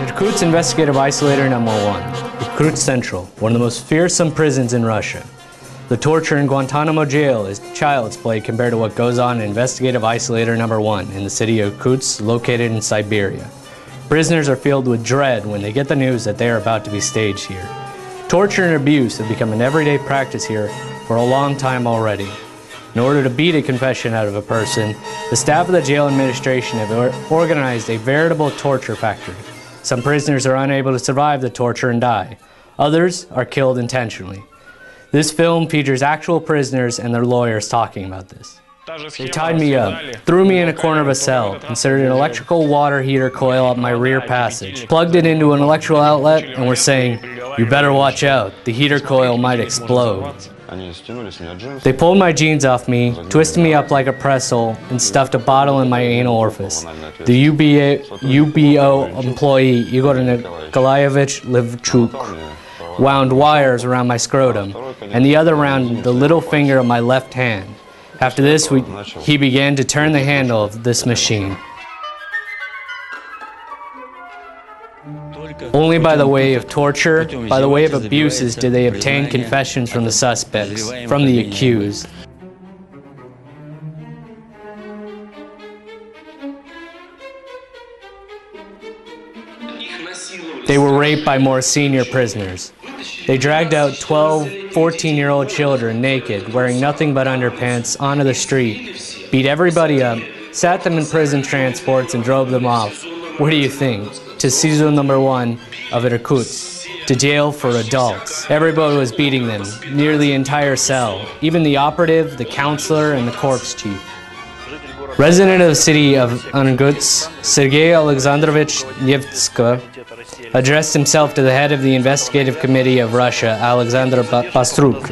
Irkutsk Investigative Isolator Number 1, Irkutsk Central, one of the most fearsome prisons in Russia. The torture in Guantanamo jail is child's play compared to what goes on in Investigative Isolator Number 1 in the city of Irkutsk, located in Siberia. Prisoners are filled with dread when they get the news that they are about to be staged here. Torture and abuse have become an everyday practice here for a long time already. In order to beat a confession out of a person, the staff of the jail administration have organized a veritable torture factory. Some prisoners are unable to survive the torture and die. Others are killed intentionally. This film features actual prisoners and their lawyers talking about this. They tied me up, threw me in a corner of a cell, inserted an electrical water heater coil up my rear passage, plugged it into an electrical outlet, and were saying, You better watch out, the heater coil might explode. They pulled my jeans off me, twisted me up like a pretzel, and stuffed a bottle in my anal orifice. The UBA, UBO employee, Igor Nikolaevich Livchuk, wound wires around my scrotum, and the other around the little finger of my left hand. After this, we, he began to turn the handle of this machine. Only by the way of torture, by the way of abuses, did they obtain confessions from the suspects, from the accused. They were raped by more senior prisoners. They dragged out 12, 14 year old children naked, wearing nothing but underpants, onto the street, beat everybody up, sat them in prison transports, and drove them off. What do you think? To SIZO number one of Irkutsk, to jail for adults. Everybody was beating them, near the entire cell, even the operative, the counselor, and the corpse chief. Resident of the city of Irkutsk, Sergei Alexandrovich Nevtska addressed himself to the head of the investigative committee of Russia, Alexander Pastruk,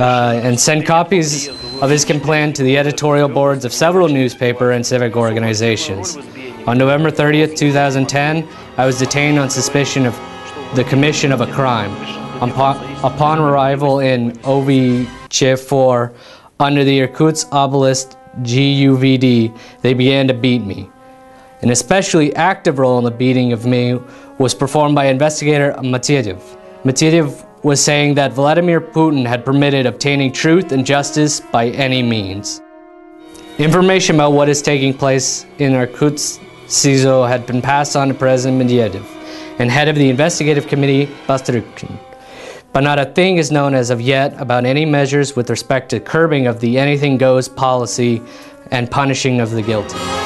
uh, and sent copies of his complaint to the editorial boards of several newspaper and civic organizations. On November 30th, 2010, I was detained on suspicion of the commission of a crime. Upon, upon arrival in OVCH4 under the Irkutsk Oblast GUVD, they began to beat me. An especially active role in the beating of me was performed by investigator Matveyev. Matveyev was saying that Vladimir Putin had permitted obtaining truth and justice by any means. Information about what is taking place in Irkutsk SIZO had been passed on to President Medvedev and head of the investigative committee, Bastrykin. But not a thing is known as of yet about any measures with respect to curbing of the anything goes policy and punishing of the guilty.